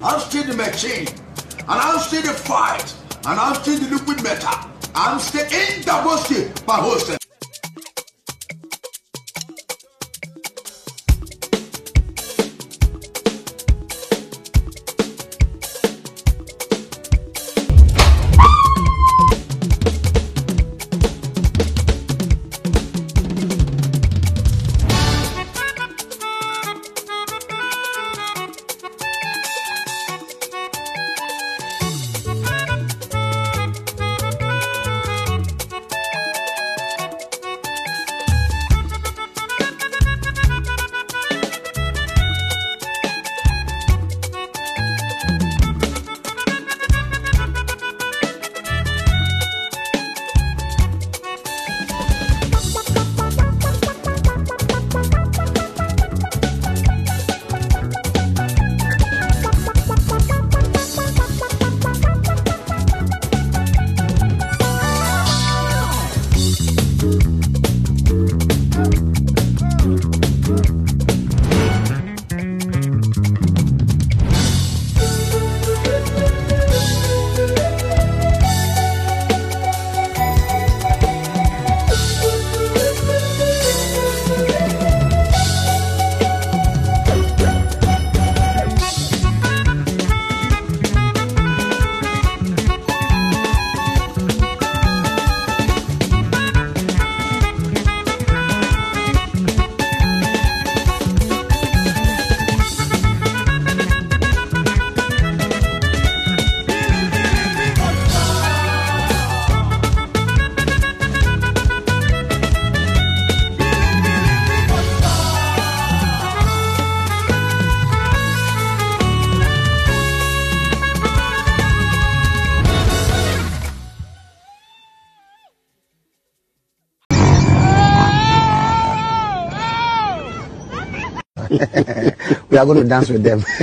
I'm still the machine. And I'm still the fight. And I'm still the liquid metal. I'm still Indaboski Bahose. we are going to dance with them.